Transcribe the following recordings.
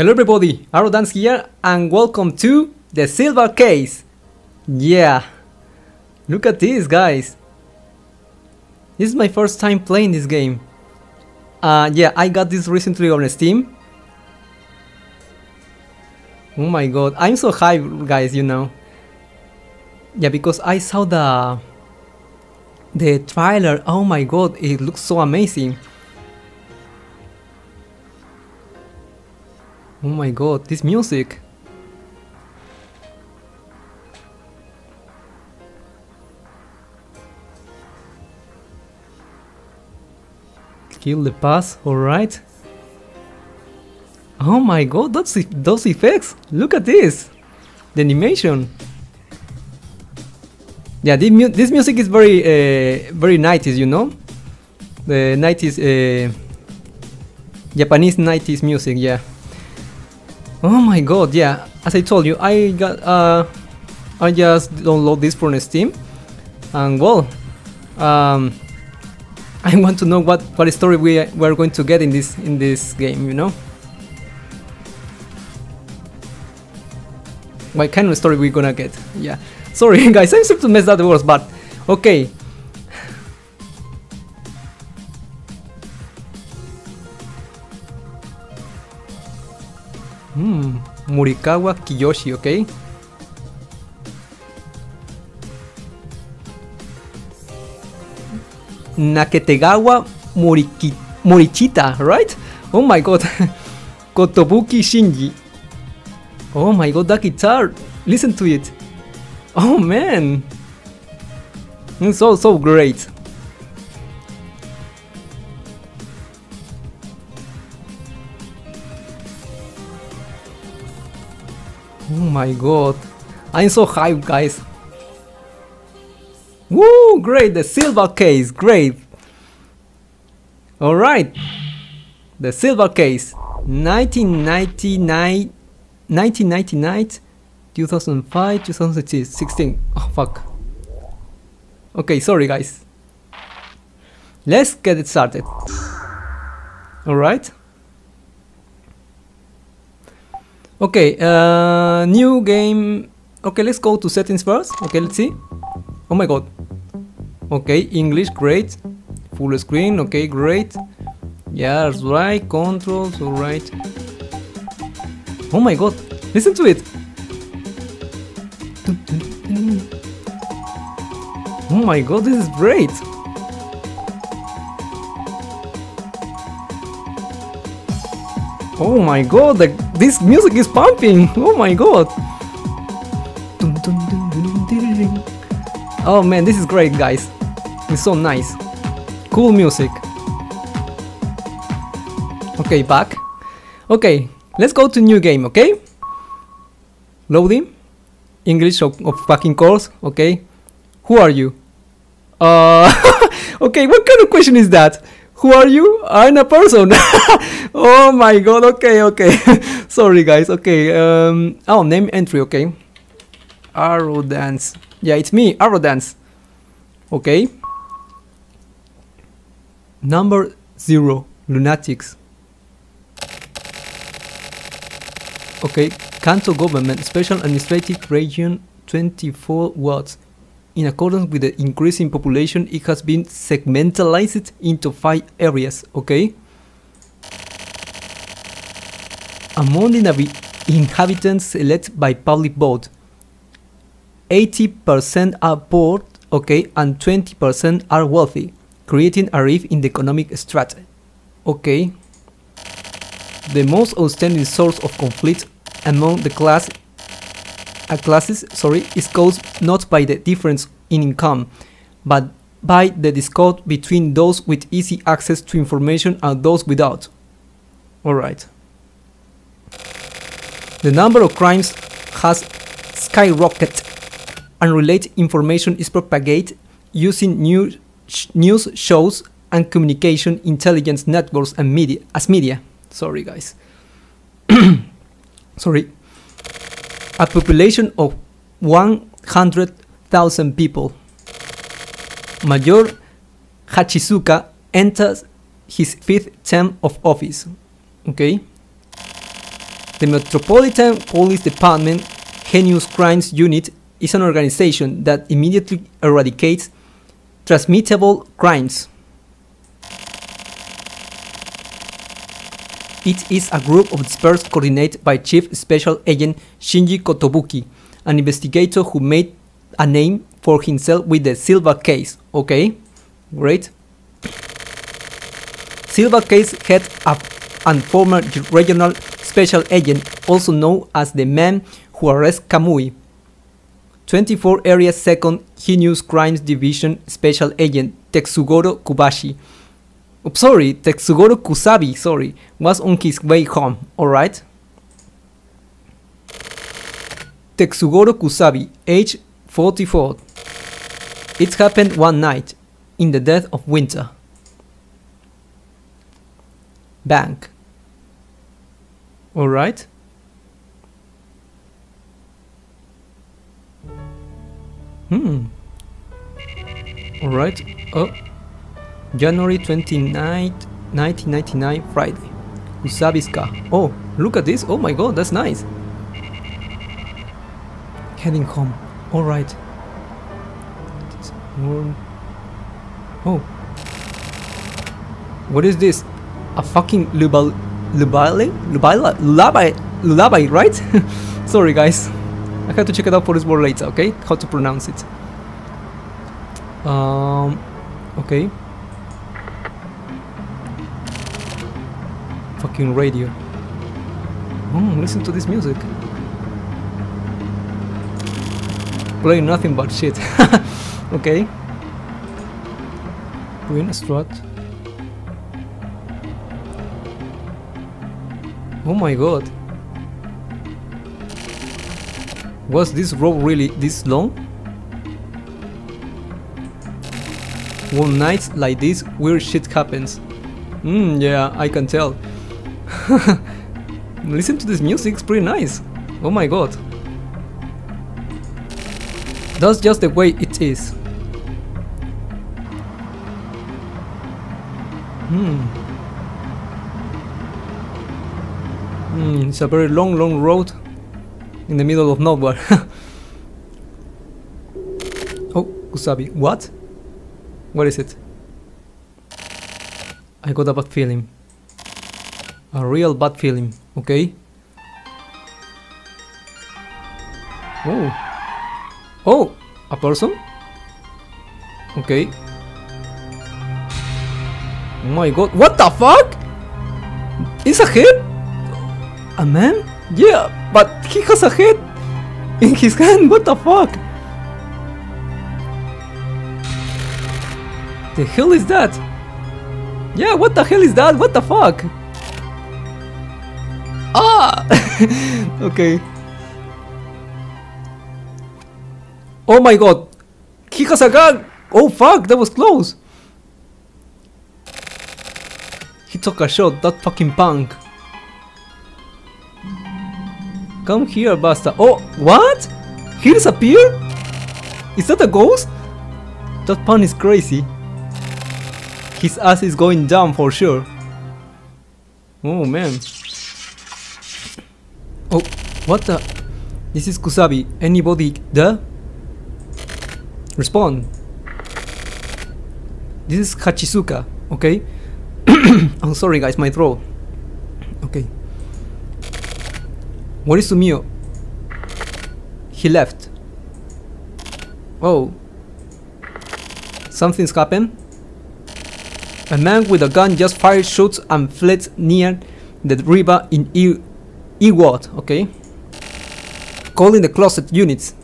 Hello everybody, Arrowdance here and welcome to the Silver Case. Yeah, look at this guys. This is my first time playing this game. Uh, yeah, I got this recently on Steam. Oh my god, I'm so hyped guys, you know. Yeah, because I saw the the trailer. Oh my god, it looks so amazing. Oh my god, this music! Kill the pass, alright. Oh my god, that's those effects! Look at this! The animation! Yeah, this, mu this music is very, uh, very 90s, you know? The 90s, uh, Japanese 90s music, yeah. Oh my god, yeah. As I told you, I got uh I just download this from Steam and well um I want to know what what story we we're going to get in this in this game, you know? What kind of story we gonna get? Yeah. Sorry guys, I'm sorry to mess that words, but okay. Murikawa Kiyoshi, okay? Naketegawa Morichita, right? Oh my god. Kotobuki Shinji. Oh my god, that guitar. Listen to it. Oh man. It's so so great. My god. I'm so hyped guys. Woo! Great! The silver case! Great! Alright! The silver case. 1999... 1999... 2005... 2016... Oh fuck. Okay, sorry guys. Let's get it started. Alright? Okay, uh, new game. Okay, let's go to settings first. Okay, let's see. Oh my god. Okay, English, great. Full screen, okay, great. Yeah, that's right. Controls, alright. Oh my god, listen to it. Oh my god, this is great. Oh my god, the, this music is pumping! Oh my god! Oh man, this is great guys. It's so nice. Cool music. Okay, back. Okay, let's go to new game, okay? Loading. English of, fucking course, okay? Who are you? Uh, okay, what kind of question is that? Who are you? I'm a person. oh my god. Okay, okay. Sorry, guys. Okay. Um. Oh, name entry. Okay. Arrowdance. Yeah, it's me, Arrowdance. Okay. Number zero. Lunatics. Okay. Kanto Government Special Administrative Region 24 watts. In accordance with the increasing population, it has been segmentalized into five areas, okay? Among the inhabitants elected by public vote, 80% are poor, okay, and 20% are wealthy, creating a rift in the economic strata, okay? The most outstanding source of conflict among the class uh, classes sorry, is caused not by the difference in income, but by the discord between those with easy access to information and those without. Alright. The number of crimes has skyrocketed. Unrelated information is propagated using new sh news shows and communication intelligence networks and media as media. Sorry guys. Sorry a population of 100,000 people. Major Hachisuka enters his fifth term of office. Okay. The Metropolitan Police Department Heinous Crimes Unit is an organization that immediately eradicates transmittable crimes. It is a group of experts coordinated by Chief Special Agent Shinji Kotobuki, an investigator who made a name for himself with the Silver case. Okay, great. Silver case head up and former regional special agent, also known as the man who arrested Kamui. 24 Area 2nd Heinous Crimes Division Special Agent Tetsugoro Kubashi. Sorry, Tetsugoro Kusabi, sorry, was on his way home, alright? Tetsugoro Kusabi, age 44. It happened one night, in the dead of winter. Bank. Alright. Hmm. Alright. Oh. January 29th, 1999, Friday. Usabiska. Oh, look at this. Oh my god, that's nice. Heading home. Alright. Oh. What is this? A fucking lubal lubale? Lubala? Lullaby? Lullaby, right? Sorry guys. I have to check it out for this word later, okay? How to pronounce it. Um, okay. Radio. Oh, listen to this music. Play nothing but shit. okay. Green Strat. Oh my god. Was this road really this long? One nights like this, weird shit happens. Hmm, yeah, I can tell. Listen to this music, it's pretty nice. Oh my god. That's just the way it is. Hmm. Hmm, it's a very long, long road in the middle of nowhere. oh, Kusabi. What? What is it? I got a bad feeling. A real bad feeling, okay? Oh. Oh, a person? Okay. Oh my god, what the fuck? Is a head? A man? Yeah, but he has a head in his hand, what the fuck? The hell is that? Yeah, what the hell is that? What the fuck? Okay. Oh my god! A! Oh fuck, that was close! He took a shot, that fucking punk. Come here, Basta. Oh, what? He disappeared? Is that a ghost? That pun is crazy. His ass is going down for sure. Oh man. Oh, what the? This is Kusabi. Anybody there? Respond. This is Hachisuka, okay? I'm sorry guys, my throat. Okay. What is Sumio? He left. Oh. Something's happened? A man with a gun just fired shots and fled near the river in e Ewart, okay? Calling the closet units.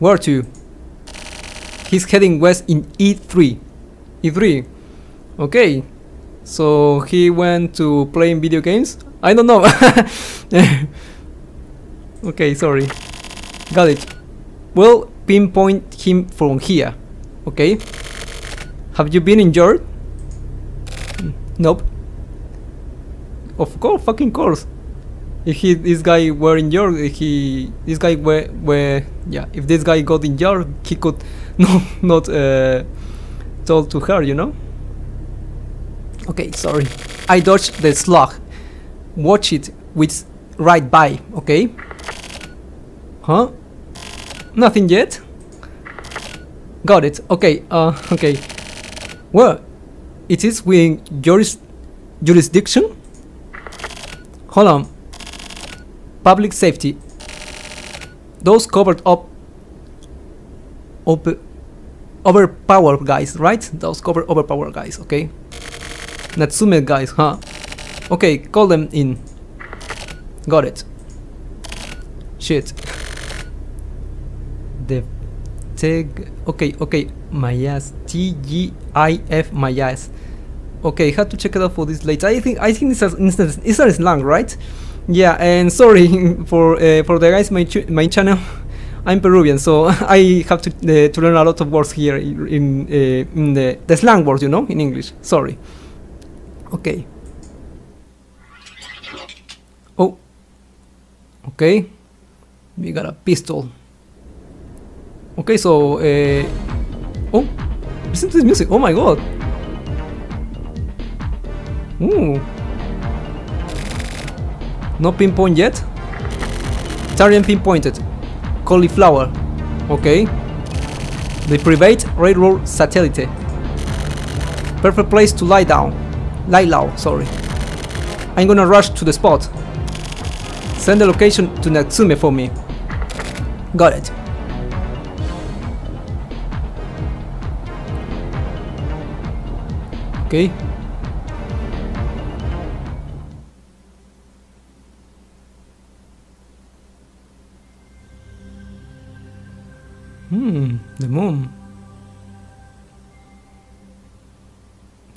Where to? He's heading west in E3. E3. Okay. So he went to playing video games? I don't know. okay, sorry. Got it. We'll pinpoint him from here. Okay. Have you been injured? Nope. Of course, fucking course. If he, this guy were injured, he, this guy were, were, yeah. If this guy got injured, he could, no, not uh, told to her, you know. Okay, sorry. I dodged the slug. Watch it with right by, okay? Huh? Nothing yet? Got it. Okay, uh, okay. Well, it is within juris jurisdiction? Hold on. Public safety. Those covered up over overpowered guys, right? Those covered overpowered guys, okay? Natsume guys, huh? Okay, call them in. Got it. Shit. The tag. Okay, okay. My ass. T G I F. My ass. Okay, had to check it out for this later. I think I think this is instance is slang, right? Yeah, and sorry for uh, for the guys my ch my channel. I'm Peruvian, so I have to uh, to learn a lot of words here in uh, in the the slang words, you know, in English. Sorry. Okay. Oh. Okay. We got a pistol. Okay, so uh, oh, listen to this music. Oh my god. Ooh. No pinpoint yet. Target pinpointed. Cauliflower. Okay. The private railroad satellite. Perfect place to lie down. Lie low, sorry. I'm gonna rush to the spot. Send the location to Natsume for me. Got it. Okay. Hmm, the moon.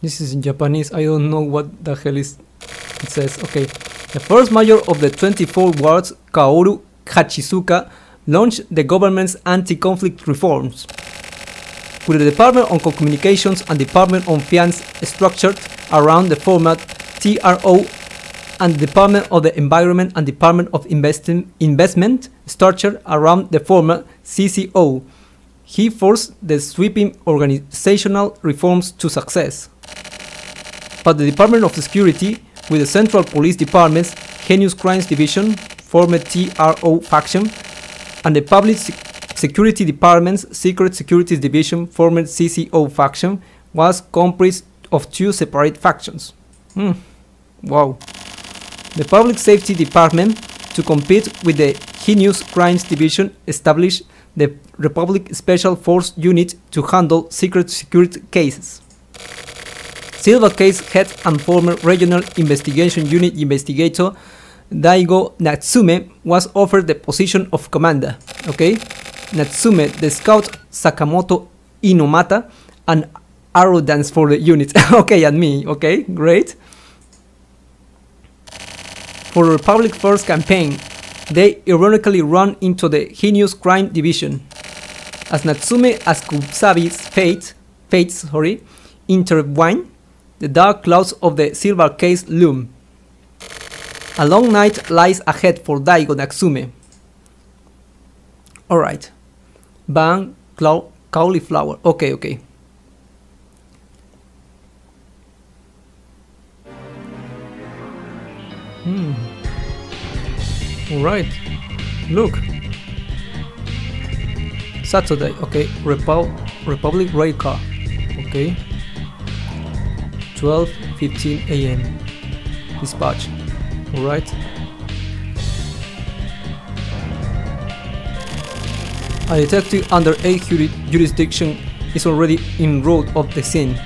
This is in Japanese. I don't know what the hell is it says. Okay. The first mayor of the 24 wards, Kaoru Hachisuka, launched the government's anti-conflict reforms. With the Department on Communications and Department on Finance structured around the format TRO and the Department of the Environment and Department of Investi Investment structured around the former CCO. He forced the sweeping organizational reforms to success. But the Department of Security, with the Central Police Department's Heinous Crimes Division, former TRO faction, and the Public Security Department's Secret Securities Division, former CCO faction, was comprised of two separate factions. Hmm. Wow. The Public Safety Department, to compete with the Heinous Crimes Division, established the Republic Special Force Unit to handle secret security cases. Silver case head and former Regional Investigation Unit investigator Daigo Natsume was offered the position of commander. Okay, Natsume, the scout Sakamoto Inomata, and arrow dance for the unit. okay, and me. Okay, great. For Republic First campaign, they ironically run into the heinous crime division. As Natsume as Kusabi's fate, fates sorry, intertwine, the dark clouds of the silver case loom. A long night lies ahead for Daigo Natsume. Alright. Bang, cauliflower. Okay, okay. Hmm. Alright. Look. Saturday. Okay. Repu Republic rail car. Okay. 12:15 a.m. Dispatch. Alright. A detective under A jurisdiction is already in road of the scene.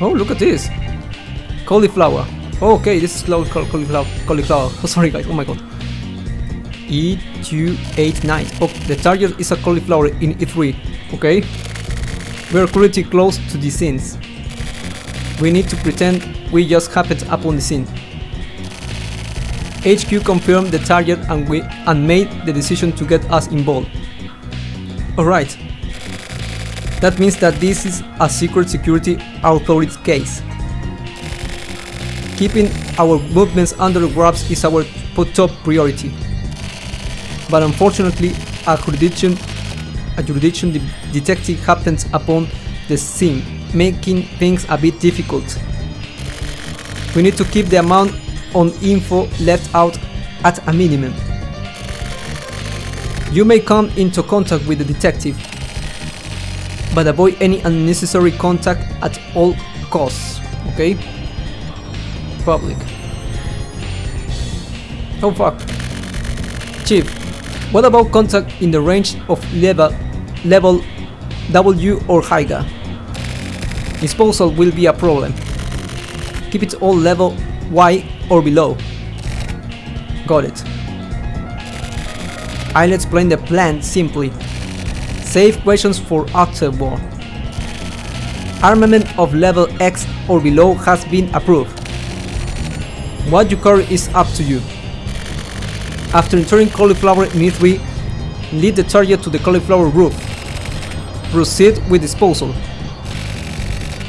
Oh, look at this! Cauliflower. Okay, this is cauliflower. Cauliflower. Oh, sorry, guys. Oh my god. E289. Oh, the target is a cauliflower in E3. Okay. We are pretty close to the scenes. We need to pretend we just happened upon the scene. HQ confirmed the target and we and made the decision to get us involved. Alright. That means that this is a secret security authority case. Keeping our movements under wraps is our top priority. But unfortunately, a jurisdiction, a jurisdiction de detective happens upon the scene, making things a bit difficult. We need to keep the amount on info left out at a minimum. You may come into contact with the detective, but avoid any unnecessary contact at all costs, okay? Public. Oh fuck. Chief, what about contact in the range of level level W or higher? Disposal will be a problem. Keep it all level Y or below. Got it. I'll explain the plan simply. Save questions for afterward. Armament of level X or below has been approved. What you carry is up to you. After entering cauliflower in E3, lead the target to the cauliflower roof. Proceed with disposal.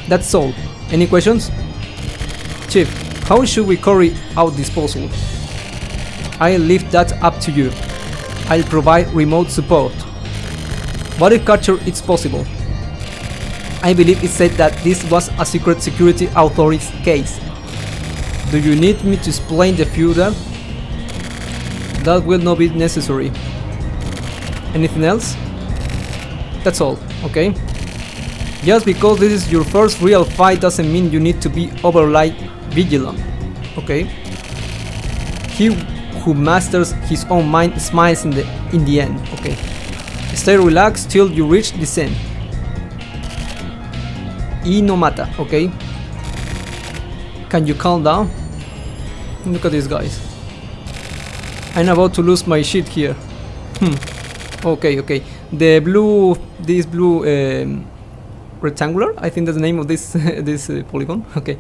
That's all. Any questions? Chief, how should we carry out disposal? I'll leave that up to you. I'll provide remote support. Body capture is possible. I believe it said that this was a secret security authority's case. Do you need me to explain the future? That will not be necessary. Anything else? That's all, okay? Just because this is your first real fight doesn't mean you need to be overly vigilant, okay? He who masters his own mind smiles in the in the end, okay? Stay relaxed till you reach the end. Y no mata, okay? Can you calm down? Look at these guys. I'm about to lose my shit here. Hmm. Okay, okay. The blue, this blue um, rectangular. I think that's the name of this this uh, polygon. Okay.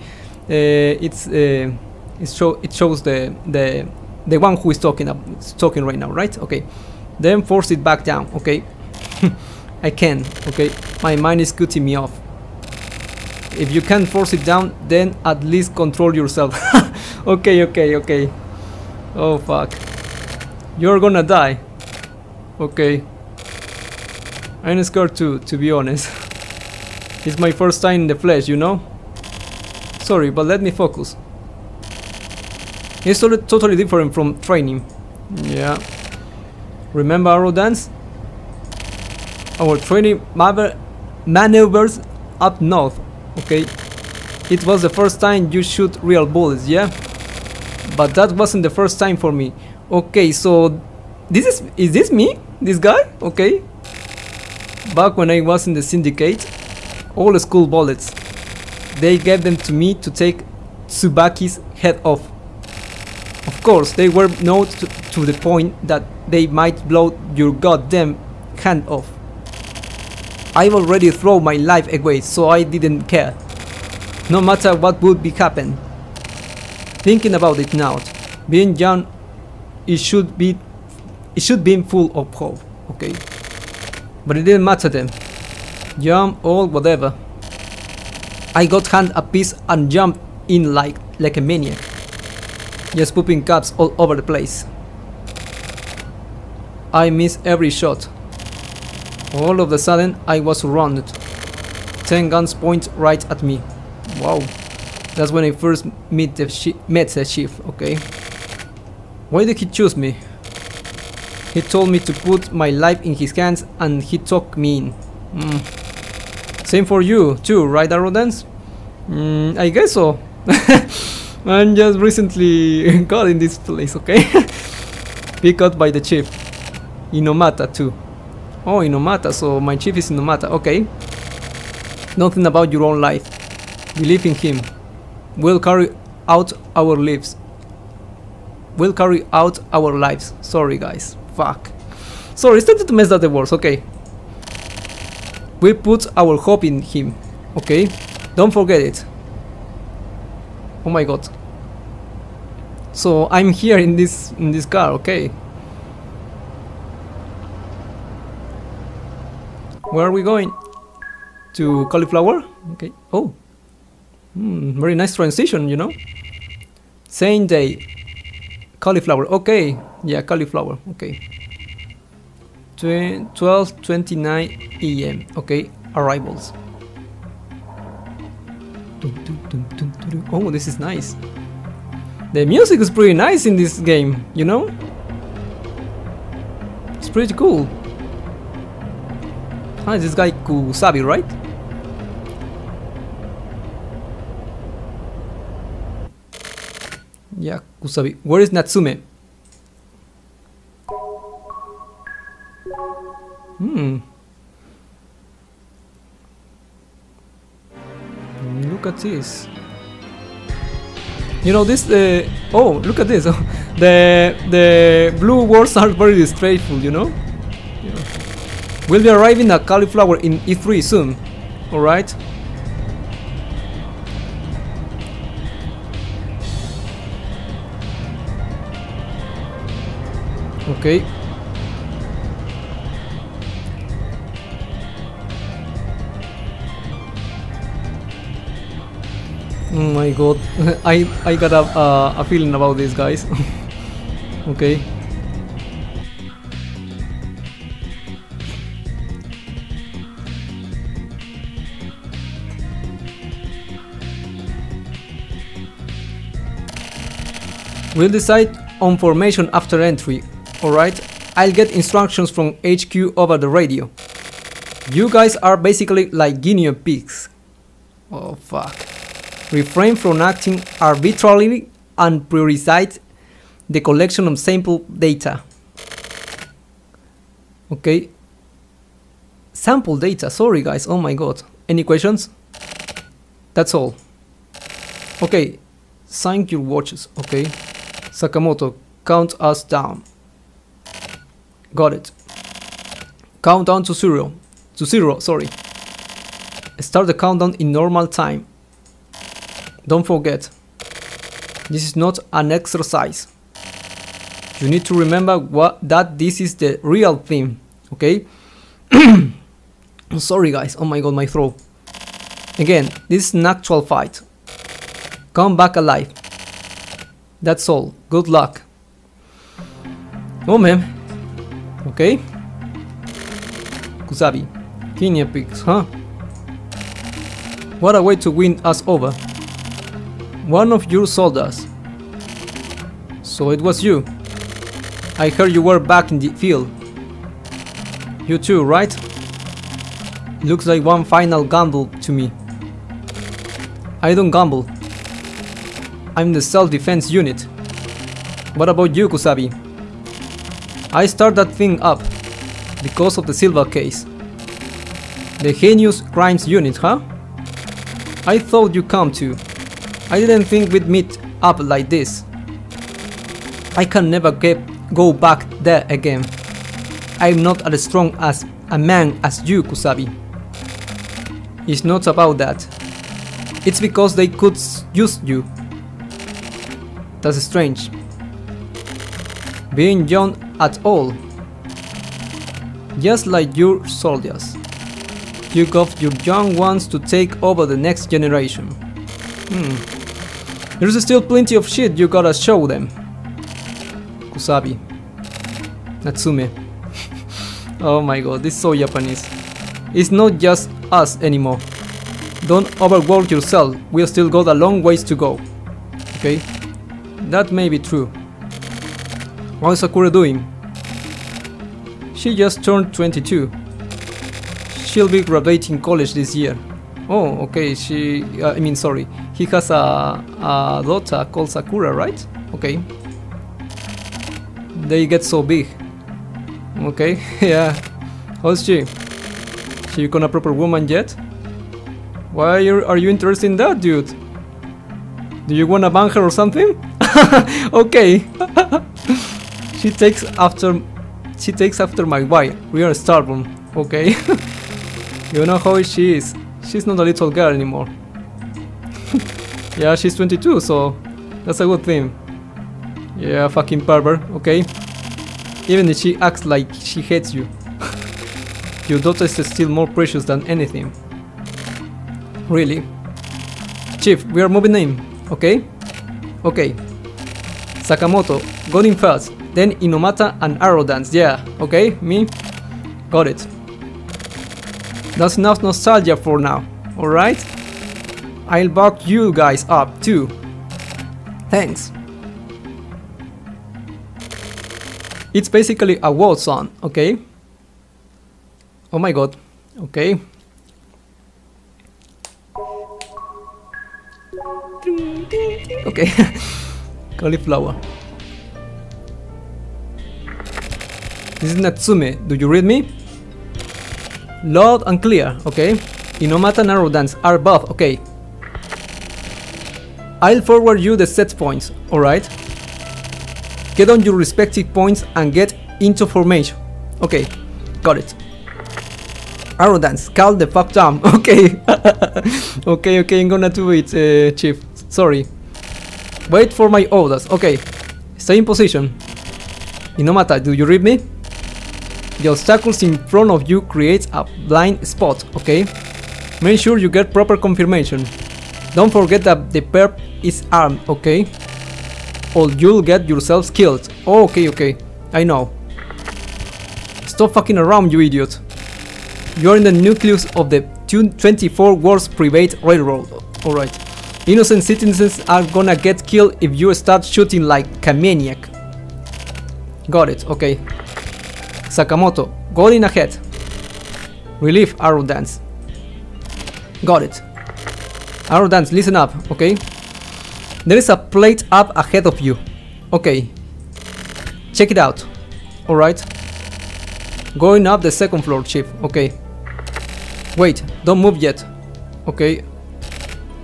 Uh, it's uh, it show it shows the the the one who is talking up talking right now, right? Okay. Then force it back down. Okay. I can. Okay. My mind is cutting me off. If you can't force it down, then at least control yourself. Okay, okay, okay. Oh fuck. You're gonna die. Okay. I'm scared too, to be honest. it's my first time in the flesh, you know? Sorry, but let me focus. It's totally different from training. Yeah. Remember arrow dance? Our training maneuvers up north, okay? It was the first time you shoot real bullets, yeah? But that wasn't the first time for me. Okay, so this is is this me? This guy? Okay. Back when I was in the syndicate, all the school bullets, they gave them to me to take Tsubaki's head off. Of course, they were not to, to the point that they might blow your goddamn hand off. I've already thrown my life away, so I didn't care. No matter what would be happen. Thinking about it now, being young, it should be, it should be full of hope, okay? But it didn't matter then. Young, old, whatever. I got hand a piece and jumped in like like a maniac. Just pooping caps all over the place. I missed every shot. All of a sudden, I was surrounded. Ten guns point right at me. Wow. That's when I first meet the met the chief, okay? Why did he choose me? He told me to put my life in his hands and he took me in. Mm. Same for you too, right Arrowdance? Mm, I guess so. I'm just recently got in this place, okay? Picked up by the chief. Inomata too. Oh, Inomata, so my chief is Inomata, okay. Nothing about your own life. Believe in him. We'll carry out our lives. We'll carry out our lives. Sorry guys. Fuck. Sorry, it's tempted to mess up the words, okay. We put our hope in him, okay? Don't forget it. Oh my god. So I'm here in this in this car, okay. Where are we going? To cauliflower? Okay. Oh. Hmm, very nice transition, you know. Same day. Cauliflower. Okay. Yeah, cauliflower. Okay. 12:29 a.m. Okay. Arrivals. Oh, this is nice. The music is pretty nice in this game, you know? It's pretty cool. Ah, this guy Kusabi, right? Yeah, Kusabi. Where is Natsume? Hmm. Look at this. You know this. Uh, oh, look at this. the the blue words are very disgraceful. You know. Yeah. We'll be arriving at Cauliflower in E3 soon. All right. Okay. Oh my god, I I got a uh, a feeling about these guys. okay. We'll decide on formation after entry, alright? I'll get instructions from HQ over the radio. You guys are basically like guinea pigs. Oh fuck. Refrain from acting arbitrarily and prioritize the collection of sample data. Okay. Sample data, sorry guys, oh my god. Any questions? That's all. Okay, sign your watches, okay. Sakamoto, count us down. Got it. Countdown to zero. To zero, sorry. Start the countdown in normal time. Don't forget, this is not an exercise. You need to remember what that this is the real thing, okay? Sorry guys, oh my god, my throat. Again, this is an actual fight. Come back alive. That's all. Good luck. Oh man. Okay. Kusabi. Guinea pigs, huh? What a way to win us over. One of your soldiers. So it was you. I heard you were back in the field. You too, right? Looks like one final gamble to me. I don't gamble. I'm the self-defense unit. What about you, Kusabi? I start that thing up because of the silver case. The heinous crimes unit, huh? I thought you come too. I didn't think we'd meet up like this. I can never get go back there again. I'm not as strong as a man as you, Kusabi. It's not about that. It's because they could use you. That's strange. Being young at all. Just like your soldiers. You got your young ones to take over the next generation. Hmm. There's still plenty of shit you gotta show them. Kusabi. Natsume. oh my god, this is so Japanese. It's not just us anymore. Don't overwork yourself, we still got a long ways to go. Okay? That may be true. What is Sakura doing? She just turned 22. She'll be graduating college this year. Oh, okay, she... Uh, I mean, sorry. He has a, a daughter called Sakura, right? Okay. They get so big. Okay, yeah. How's she? She become a proper woman yet? Why are you, are you interested in that, dude? Do you wanna bang her or something? okay. She takes after she takes after my wife. We are stubborn, okay? you know how she is. She's not a little girl anymore. yeah, she's 22, so that's a good thing. Yeah, fucking pervert, okay? Even if she acts like she hates you. Your daughter is still more precious than anything. Really? Chief, we are moving in, okay? Okay. Sakamoto, got in first, then Inomata and Arrow Dance. Yeah, okay, me. Got it. That's enough nostalgia for now, alright? I'll buck you guys up too. Thanks. It's basically a war song, okay? Oh my god, okay. Okay, cauliflower. This is Natsume, do you read me? Loud and clear, okay. Inomata and Arrow Dance are both, okay. I'll forward you the set points, alright? Get on your respective points and get into formation. Okay, got it. Arrow Dance, calm the fuck down. Okay, okay, okay, I'm gonna do it, uh, Chief. Sorry. Wait for my orders. Okay, stay in position. Inomata, do you read me? The obstacles in front of you create a blind spot, okay? Make sure you get proper confirmation. Don't forget that the perp is armed, okay? Or you'll get yourselves killed. Oh, okay, okay. I know. Stop fucking around, you idiot. You're in the nucleus of the 24 World's Private Railroad. Alright. Innocent citizens are gonna get killed if you start shooting like a maniac. Got it, okay. Sakamoto, go in ahead. Relief arrow dance. Got it. Arrow dance, listen up, okay? There is a plate up ahead of you. Okay. Check it out. Alright. Going up the second floor, Chief. Okay. Wait, don't move yet. Okay.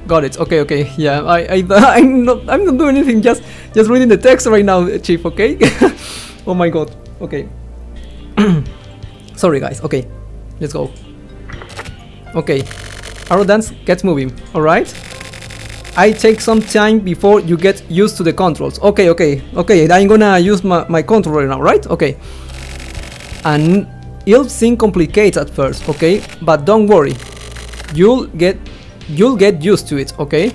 Got it. Okay, okay. Yeah, I, I, I'm not, I'm not doing anything. Just, just reading the text right now, Chief. Okay. oh my God. Okay. Sorry, guys. Okay, let's go. Okay, Arrow Dance, get moving. All right. I take some time before you get used to the controls. Okay, okay, okay. I'm gonna use my, my controller now, right? Okay. And it'll seem complicated at first, okay? But don't worry. You'll get you'll get used to it, okay?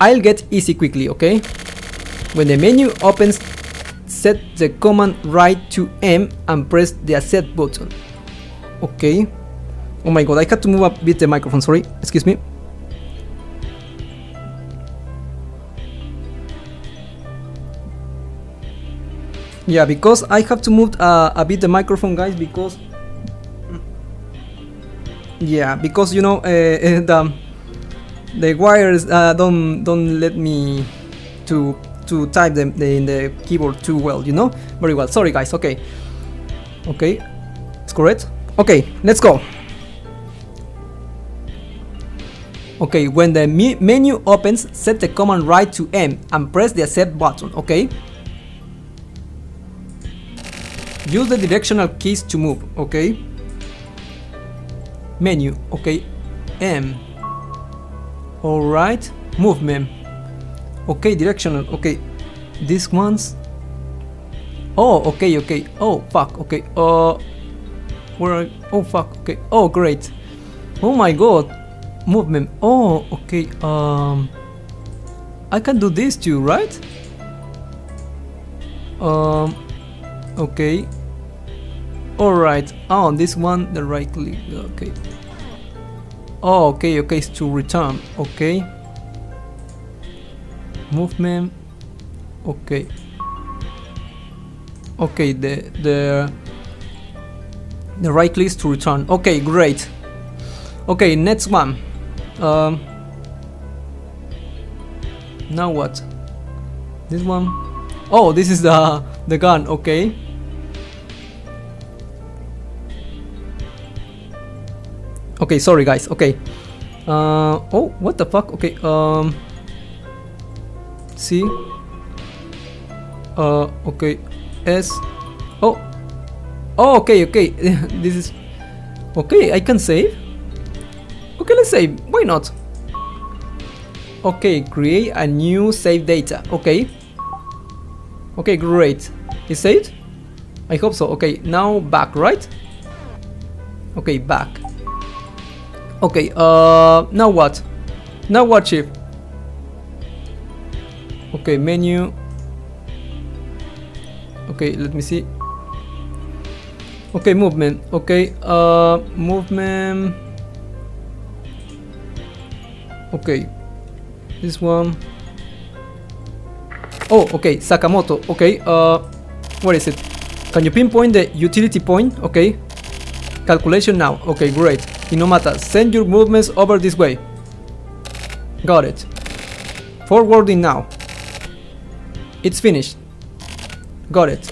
I'll get easy quickly, okay? When the menu opens, set the command right to M and press the accept button. Okay. Oh my god, I had to move a bit the microphone, sorry. Excuse me. Yeah, because I have to move uh, a bit the microphone, guys, because... Yeah, because, you know, uh, the, the wires uh, don't, don't let me to to type them in the keyboard too well, you know? Very well. Sorry, guys. Okay. Okay. It's correct. Okay, let's go. Okay, when the me menu opens, set the command right to M and press the accept button, okay? Use the directional keys to move, okay? Menu, okay? M. Alright, movement. Okay, directional. Okay, these ones. Oh, okay, okay. Oh, fuck. Okay. Uh, where? Oh, fuck. Okay. Oh, great. Oh my god. Movement. Oh, okay. Um, I can do this too, right? Um, okay. All right. Oh, this one, the right click. Okay. Oh, okay, okay. It's to return. Okay movement. Okay okay the the the right click to return. Okay great. Okay next one. Um, now what? This one? Oh this is the the gun. Okay okay sorry guys. Okay uh, oh what the fuck? Okay um C. Uh okay. S. Oh. Oh okay okay. This is okay I can save. Okay let's save. Why not? Okay create a new save data. Okay. Okay great. Is saved? I hope so. Okay now back right? Okay back. Okay uh now what? Now what chief okay menu okay let me see okay movement okay uh movement okay this one oh okay Sakamoto okay uh What is it? Can you pinpoint the utility point? Okay. Calculation now. Okay, great. Inomata, send your movements over this way. Got it. Forwarding now. It's finished. Got it.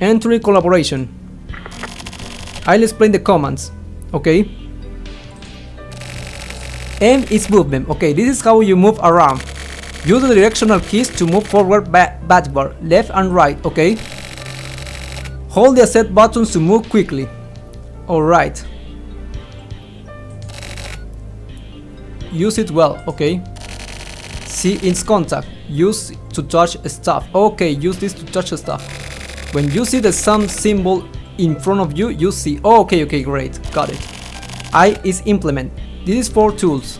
Entry collaboration. I'll explain the commands. Okay. M is movement. Okay, this is how you move around. Use the directional keys to move forward, ba backward, left and right. Okay. Hold the asset buttons to move quickly. Alright. Use it well. Okay. See its contact. Use to touch stuff. Okay, use this to touch stuff. When you see the sun symbol in front of you, you see. Oh, okay, okay, great. Got it. I is implement. This is for tools.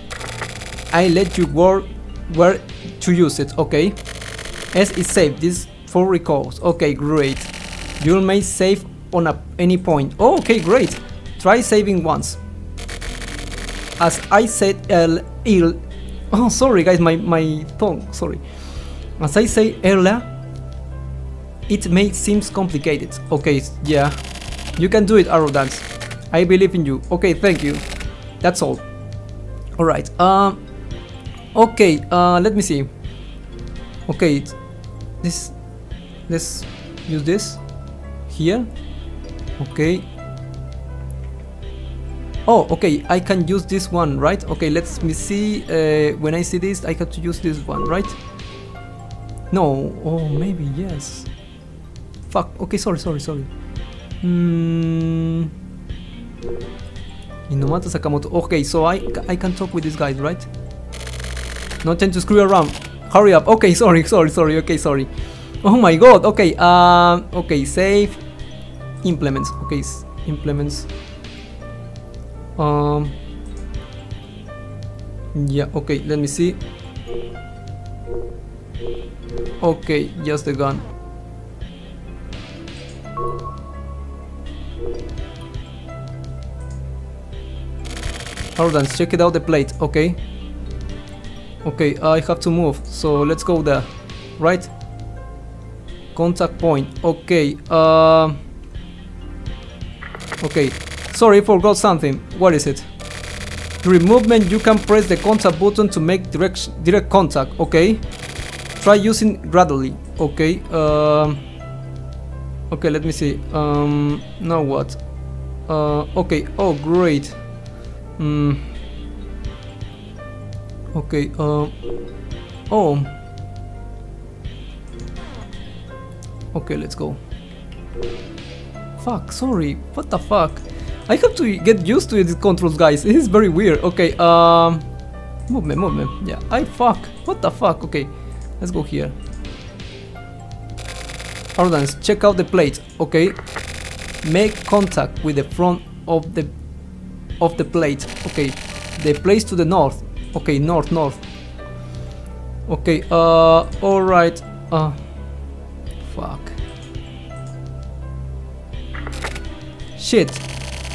I let you work where to use it, okay? S is save. This for recalls. Okay, great. You may save on a, any point. Oh, okay, great. Try saving once. As I said, uh, el, il, oh, sorry guys, my, my tongue, sorry. As I say earlier, it may seem complicated. Okay, yeah. You can do it, Arrowdance. I believe in you. Okay, thank you. That's all. Alright, um... Okay, uh, let me see. Okay, this... Let's use this. Here. Okay. Oh, okay, I can use this one, right? Okay, let me see. Uh, when I see this, I have to use this one, right? No, oh, maybe, yes. Fuck, okay, sorry, sorry, sorry. Hmm... Inomata Sakamoto. Okay, so I, I can talk with these guys, right? No time to screw around. Hurry up. Okay, sorry, sorry, sorry. Okay, sorry. Oh my god. Okay, um, okay, save. Implements. Okay, implements. Um, yeah, okay, let me see. Okay, just the gun. Alright, check it out the plate, okay. Okay, I have to move, so let's go there. Right? Contact point, okay. Uh, okay, sorry, forgot something. What is it? During movement, you can press the contact button to make direct, direct contact, okay. Try using gradually, okay. Um, okay, let me see. Um, now what? Uh, okay, oh great. Mm. Okay, uh, oh. Okay, let's go. Fuck, sorry. What the fuck? I have to get used to these controls, guys. it is very weird. Okay, um... Movement, movement. Yeah, I fuck. What the fuck? Okay, let's go here. Alright, check out the plate. Okay. Make contact with the front of the of the plate. Okay, the place to the north. Okay, north, north. Okay, uh, alright. Uh, fuck. Shit,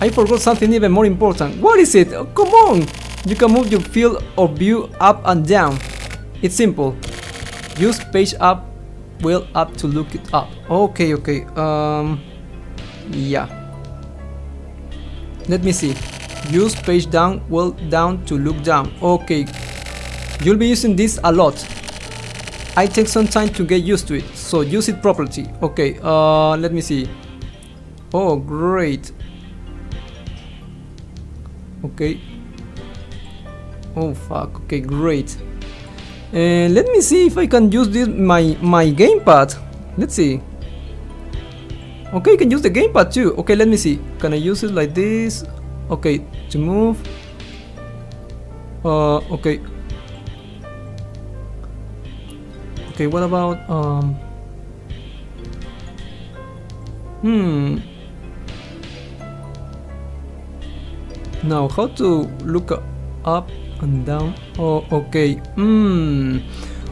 I forgot something even more important. What is it? Oh, come on! You can move your field of view up and down. It's simple. Use page up, wheel up to look it up. Okay, okay. Um, yeah. Let me see. Use page down, well down to look down. Okay, you'll be using this a lot. I take some time to get used to it, so use it properly. Okay, uh, let me see. Oh, great. Okay. Oh fuck. Okay, great. And let me see if I can use this my my gamepad. Let's see. Okay, you can use the gamepad too. Okay, let me see. Can I use it like this? Okay, to move. Uh, okay. Okay, what about, um... Hmm. Now, how to look up and down? Oh, okay. Hmm.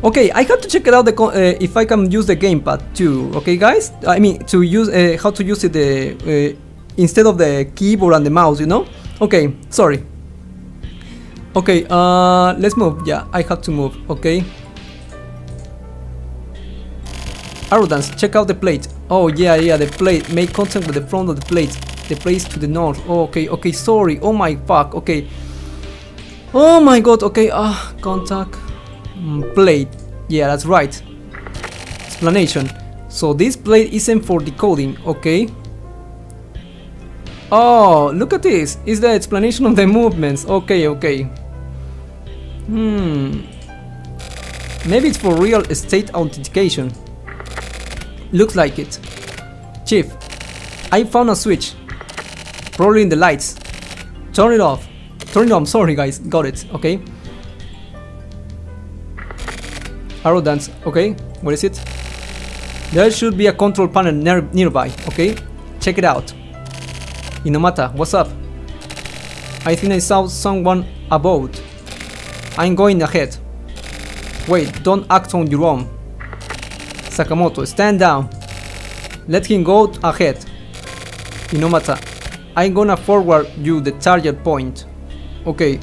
Okay, I have to check it out the uh, if I can use the gamepad too. Okay, guys. I mean, to use uh, how to use it the uh, instead of the keyboard and the mouse, you know? Okay, sorry. Okay, uh, let's move. Yeah, I have to move, okay? Arrowdance, check out the plate. Oh yeah, yeah, the plate. Make contact with the front of the plate. The place to the north. Oh, okay, okay, sorry. Oh my fuck, okay. Oh my god, okay, ah, contact. Mm, plate. Yeah, that's right. Explanation. So this plate isn't for decoding, okay? Oh, look at this. It's the explanation of the movements. Okay, okay. Hmm. Maybe it's for real estate authentication. Looks like it. Chief, I found a switch. Probably in the lights. Turn it off. Turn on. Sorry, guys. Got it. Okay. Arrowdance. Okay. what is it? There should be a control panel near nearby. Okay. Check it out. Inomata, what's up? I think I saw someone about. I'm going ahead. Wait, don't act on your own. Sakamoto, stand down. Let him go ahead. Inomata, I'm gonna forward you the target point. Okay.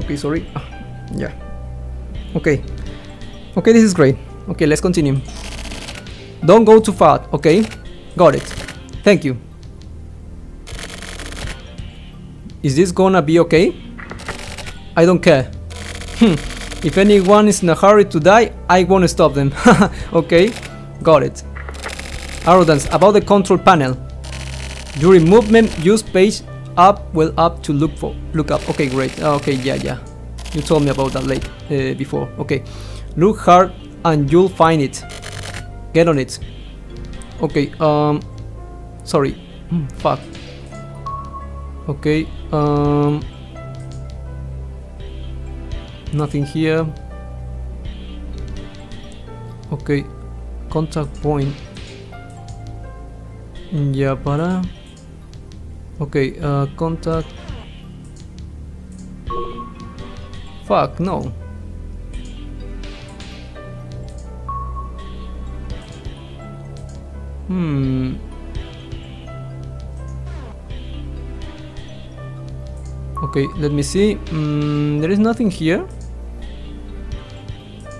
Okay, sorry. Ah, yeah. Okay. Okay, this is great. Okay, let's continue. Don't go too far, okay? Got it. Thank you. Is this gonna be okay? I don't care. Hmm. If anyone is in a hurry to die, I won't stop them. okay, got it. Arrowdance about the control panel. During movement, use page up well up to look for look up. Okay, great. Okay, yeah, yeah. You told me about that late uh, before. Okay, look hard and you'll find it. Get on it. Okay. Um. Sorry. Hmm, fuck. Okay. Um. Nothing here. Okay. Contact point. Ya para. Okay. Uh, contact. Fuck no. Hmm. Okay, let me see. Mm, there is nothing here.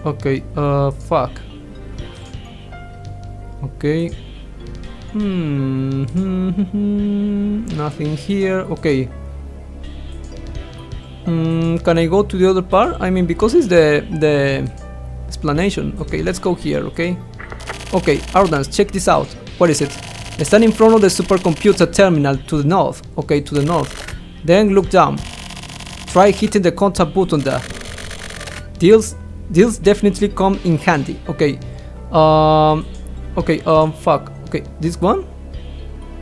Okay, uh, fuck. Okay. Hmm. nothing here. Okay. Hmm. can I go to the other part? I mean, because it's the the explanation. Okay, let's go here. Okay. Okay, Arrowdance, check this out. What is it? Stand in front of the supercomputer terminal to the north. Okay, to the north. Then look down. Try hitting the contact button there. Deals deals definitely come in handy. Okay. Um okay, um fuck. Okay, this one?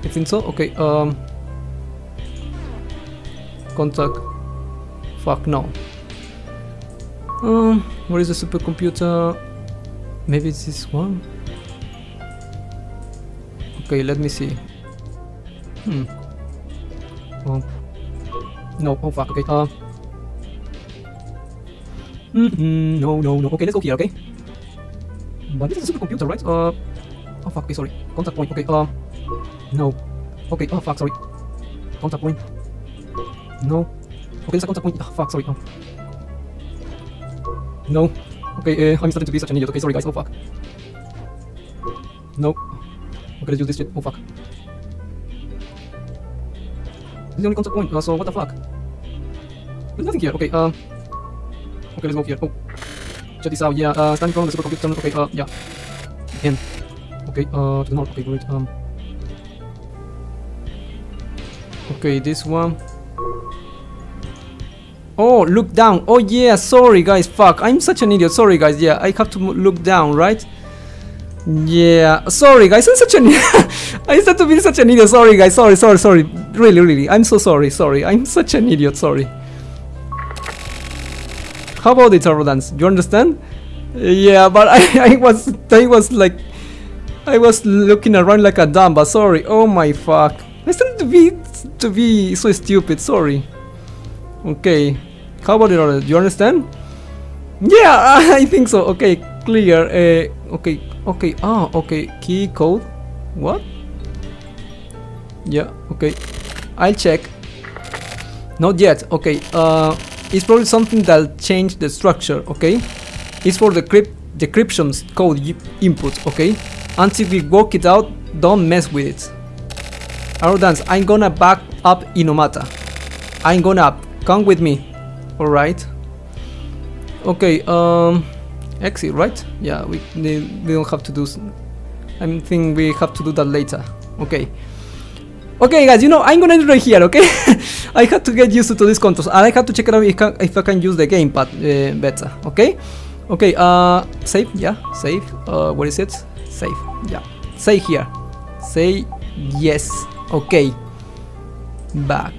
I think so. Okay, um contact fuck no. Um where is the supercomputer? Maybe it's this one? Okay, let me see. Hmm. Oh. No, oh fuck, okay. Uh. Mm -hmm. No, no, no. Okay, let's go here, okay? But this is a supercomputer, right? Uh. Oh fuck, okay, sorry. Contact point, okay. um. No. Okay, oh fuck, sorry. Contact point. No. Okay, there's a contact point. Oh fuck, sorry. Oh. No. Okay, uh, I'm starting to be such an idiot. Okay, sorry guys. Oh fuck. No. Okay, let's use this shit. Oh fuck. This is the only contact point, uh, so what the fuck? There's nothing here. Okay, um. Okay, let's go here. Oh. Check this out. Yeah, uh, standing from the supercomputer. Okay, uh, yeah. In. Okay, uh, to the north. Great. Um. Okay, this one. Oh, look down. Oh yeah, sorry guys. Fuck, I'm such an idiot. Sorry guys. Yeah, I have to look down, right? Yeah, sorry guys, I'm such an I start to be such an idiot. Sorry guys, sorry, sorry, sorry. Really, really, I'm so sorry, sorry. I'm such an idiot. Sorry. How about the turbo dance? You understand? Yeah, but I, I was, I was like, I was looking around like a dumb. Sorry. Oh my fuck. I started to be, to be so stupid. Sorry. Okay. How about the other? Do you understand? Yeah, I think so. Okay, clear. Uh, okay, okay. Oh, okay. Key code. What? Yeah. Okay. I'll check. Not yet. Okay. Uh, it's probably something that'll change the structure. Okay. It's for the crypt decryption code input, okay? Until we work it out, don't mess with it. Arrowdance, I'm gonna back up Inomata. I'm gonna up. Come with me. Alright. Okay, um exit, right? Yeah, we we don't have to do I think we have to do that later. Okay. Okay guys, you know, I'm gonna do right here, okay? I had to get used to, to these controls and I have to check it out if, can, if I can use the gamepad uh, better, okay? Okay, uh, save, yeah, save, uh, what is it? Save, yeah, say here, say yes, okay, back,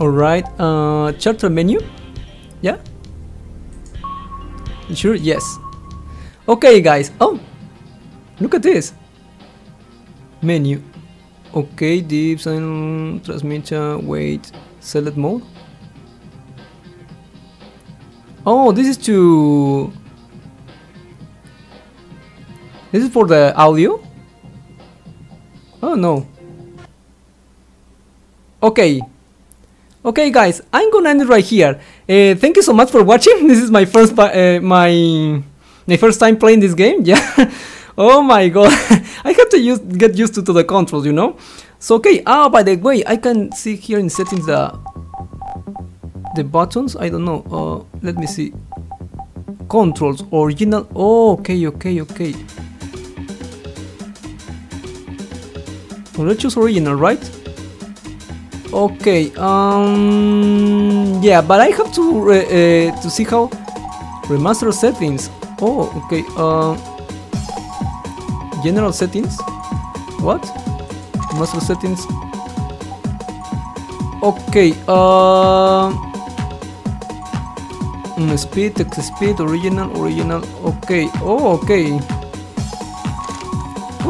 alright, uh, charter menu, yeah, sure, yes, okay guys, oh, look at this, menu, okay, deep sign transmission, wait, select mode, Oh, this is to... This is for the audio? Oh no. Okay. Okay guys, I'm gonna end it right here. Uh, thank you so much for watching. This is my first uh, my my first time playing this game. Yeah. oh my god. I have to use get used to, to the controls, you know. So okay. Ah, by the way, I can see here in settings the the buttons I don't know uh, let me see controls original oh, okay okay okay let's choose original right okay um yeah but I have to uh, to see how remaster settings oh okay uh general settings what master settings okay uh Mm, speed, text speed, original, original. Okay. Oh, okay.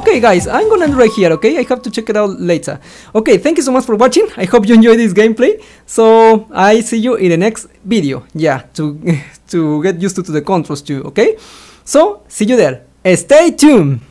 Okay guys, I'm gonna end right here, okay? I have to check it out later. Okay, thank you so much for watching. I hope you enjoyed this gameplay. So, I see you in the next video. Yeah, to, to get used to, to the controls too, okay? So, see you there. Stay tuned!